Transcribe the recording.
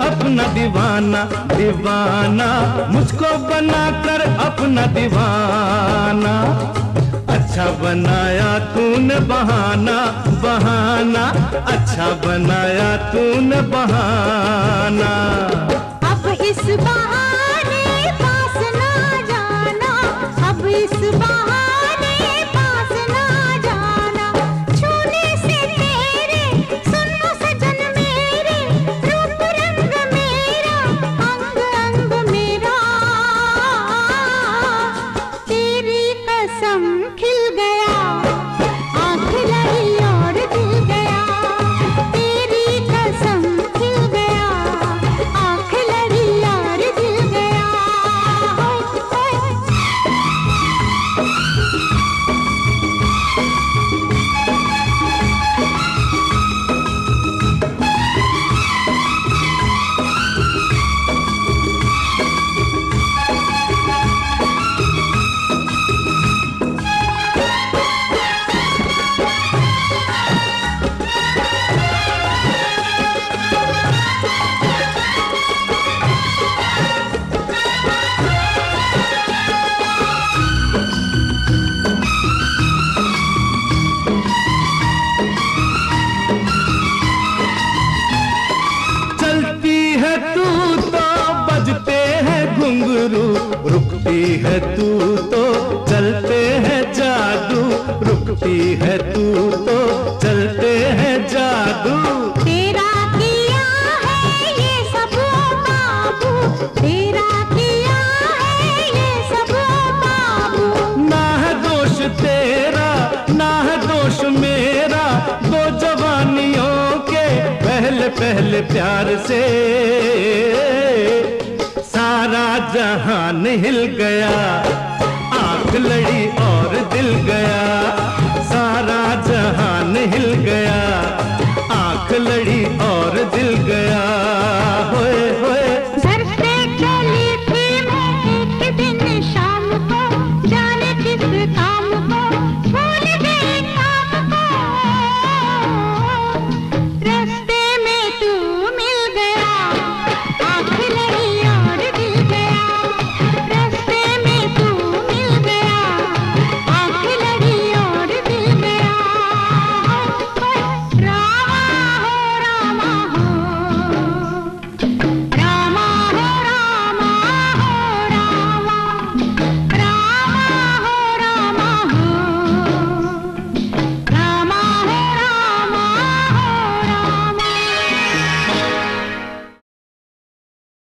अपना दीवाना दीवाना। मुझको बनाकर अपना दीवाना। अच्छा बनाया तूने बहाना बहाना। अच्छा बनाया तूने बहाना। अब इस बहाने रुकती है तू तो चलते हैं जादू। रुकती है तू तो चलते हैं जादू। तेरा किया है ये सब बाबू। तेरा किया है ये सब बाबू। ना है दोष तेरा ना है दोष मेरा। दो जवानियों के पहले पहले प्यार से जहान हिल गया, आँख लड़ी और दिल गया, सारा जहान हिल गया, आँख लड़ी और दिल गया।